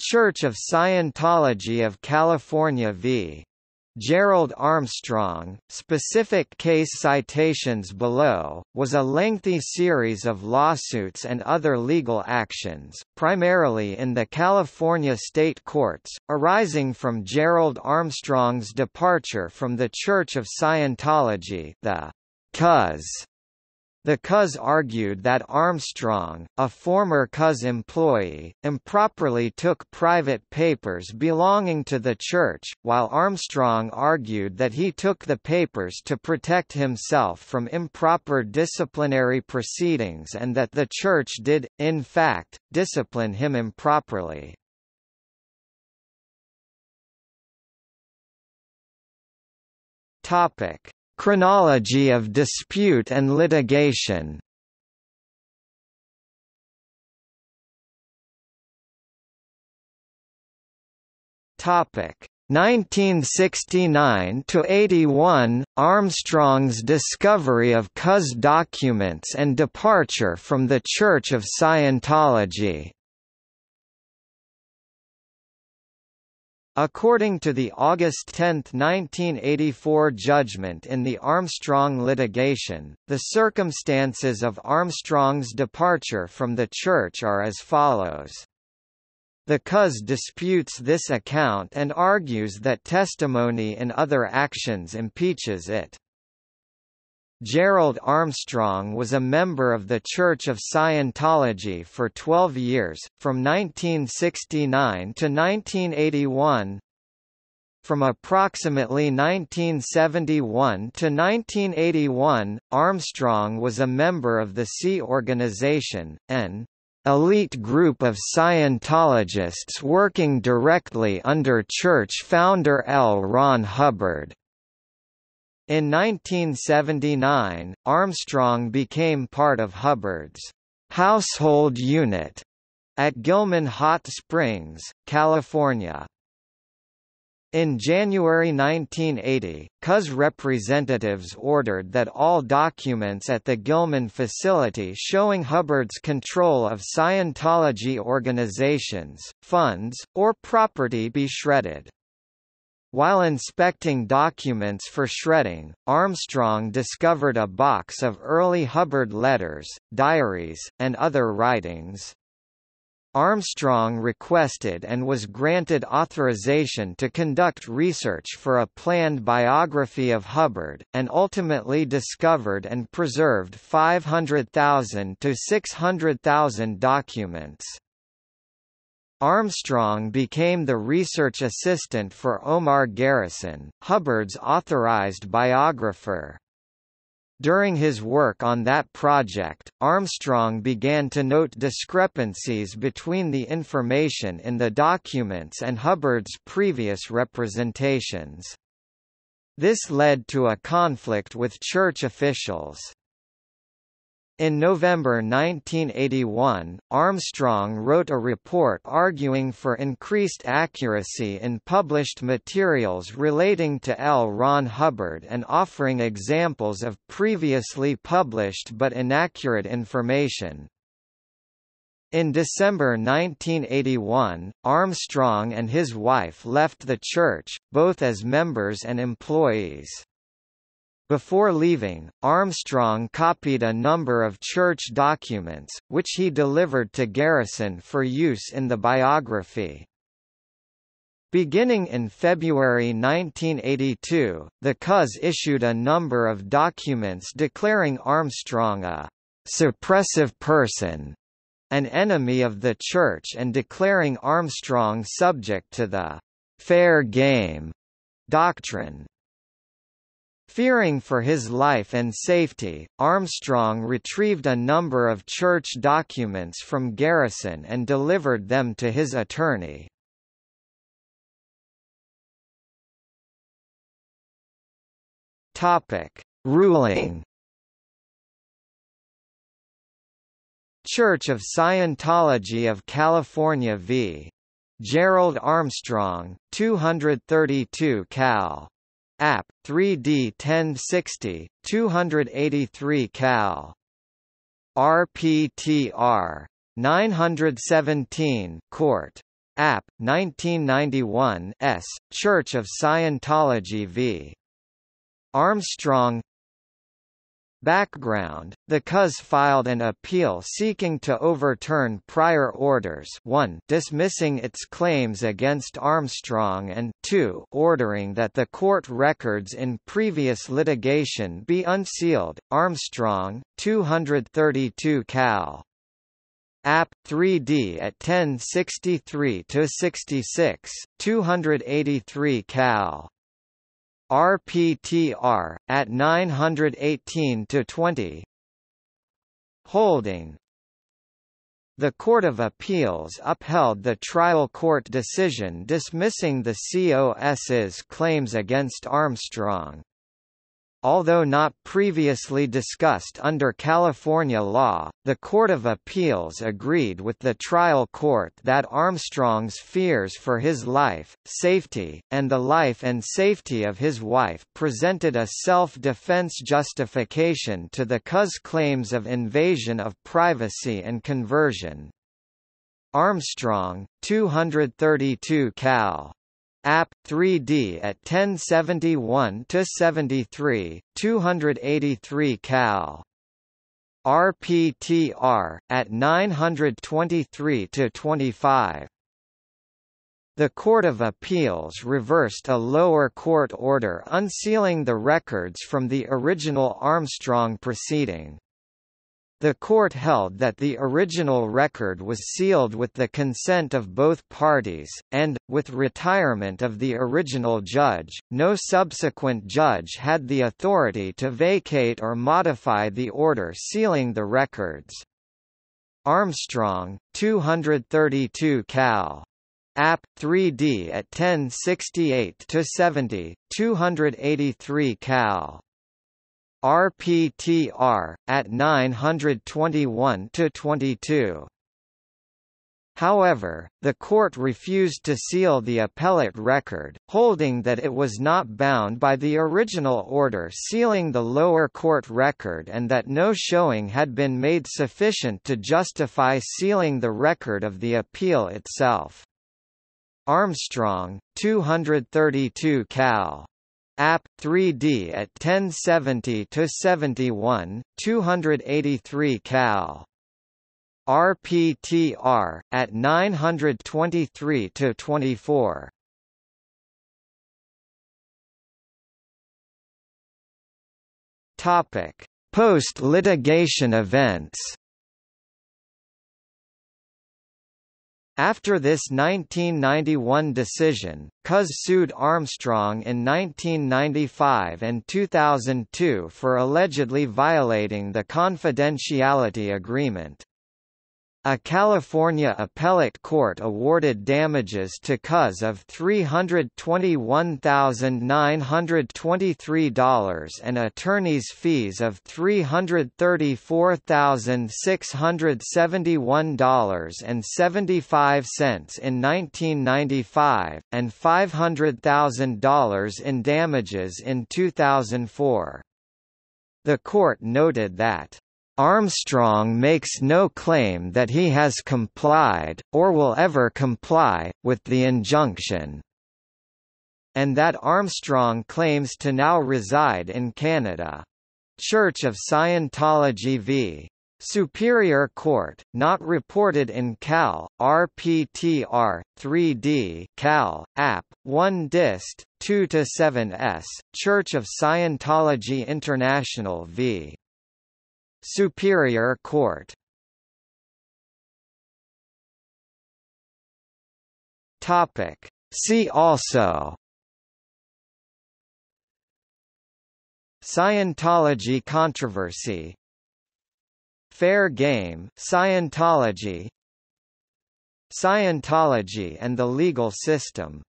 Church of Scientology of California v. Gerald Armstrong, specific case citations below, was a lengthy series of lawsuits and other legal actions, primarily in the California state courts, arising from Gerald Armstrong's departure from the Church of Scientology the COS the COS argued that Armstrong, a former COS employee, improperly took private papers belonging to the church, while Armstrong argued that he took the papers to protect himself from improper disciplinary proceedings and that the church did, in fact, discipline him improperly. Topic Chronology of dispute and litigation. Topic. 1969 to 81 Armstrong's discovery of COS documents and departure from the Church of Scientology According to the August 10, 1984 judgment in the Armstrong litigation, the circumstances of Armstrong's departure from the Church are as follows. The COS disputes this account and argues that testimony in other actions impeaches it. Gerald Armstrong was a member of the Church of Scientology for 12 years, from 1969 to 1981. From approximately 1971 to 1981, Armstrong was a member of the Sea Organization, an elite group of Scientologists working directly under church founder L. Ron Hubbard. In 1979, Armstrong became part of Hubbard's household unit at Gilman Hot Springs, California. In January 1980, COS representatives ordered that all documents at the Gilman facility showing Hubbard's control of Scientology organizations, funds, or property be shredded. While inspecting documents for shredding, Armstrong discovered a box of early Hubbard letters, diaries, and other writings. Armstrong requested and was granted authorization to conduct research for a planned biography of Hubbard, and ultimately discovered and preserved 500,000 to 600,000 documents. Armstrong became the research assistant for Omar Garrison, Hubbard's authorized biographer. During his work on that project, Armstrong began to note discrepancies between the information in the documents and Hubbard's previous representations. This led to a conflict with church officials. In November 1981, Armstrong wrote a report arguing for increased accuracy in published materials relating to L. Ron Hubbard and offering examples of previously published but inaccurate information. In December 1981, Armstrong and his wife left the church, both as members and employees. Before leaving, Armstrong copied a number of church documents, which he delivered to Garrison for use in the biography. Beginning in February 1982, the CUS issued a number of documents declaring Armstrong a «suppressive person», an enemy of the Church and declaring Armstrong subject to the «fair game» doctrine. Fearing for his life and safety, Armstrong retrieved a number of church documents from Garrison and delivered them to his attorney. Topic: Ruling. Church of Scientology of California v. Gerald Armstrong, 232 Cal. App 3D 1060 283 cal RPTR 917 court App, 1991 S. Church of Scientology v. Armstrong Background, the COS filed an appeal seeking to overturn prior orders 1 dismissing its claims against Armstrong and 2 ordering that the court records in previous litigation be unsealed. Armstrong, 232 Cal. App 3D at 1063 to 66, 283 Cal. RPTR, at 918 to 20. Holding the Court of Appeals upheld the trial court decision dismissing the COS's claims against Armstrong. Although not previously discussed under California law, the Court of Appeals agreed with the trial court that Armstrong's fears for his life, safety, and the life and safety of his wife presented a self-defense justification to the COS claims of invasion of privacy and conversion. Armstrong, 232 Cal. App 3D at 1071 to 73, 283 Cal. RPTR at 923 to 25. The Court of Appeals reversed a lower court order unsealing the records from the original Armstrong proceeding. The court held that the original record was sealed with the consent of both parties, and, with retirement of the original judge, no subsequent judge had the authority to vacate or modify the order sealing the records. Armstrong, 232 Cal. App 3D at 1068 to 70, 283 Cal. RPTR at 921 to 22. However, the court refused to seal the appellate record, holding that it was not bound by the original order sealing the lower court record and that no showing had been made sufficient to justify sealing the record of the appeal itself. Armstrong, 232 Cal. App 3D at 1070 to 71, 283 Cal. RPTR at 923 to 24. Topic: Post-litigation events. After this 1991 decision, COS sued Armstrong in 1995 and 2002 for allegedly violating the confidentiality agreement. A California appellate court awarded damages to COS of $321,923 and attorney's fees of $334,671.75 in 1995, and $500,000 in damages in 2004. The court noted that Armstrong makes no claim that he has complied, or will ever comply, with the injunction, and that Armstrong claims to now reside in Canada. Church of Scientology v. Superior Court, not reported in Cal, RPTR, 3D Cal, App, 1 Dist, 2-7s, Church of Scientology International v. Superior Court. Topic. See also. Scientology controversy. Fair game Scientology. Scientology and the legal system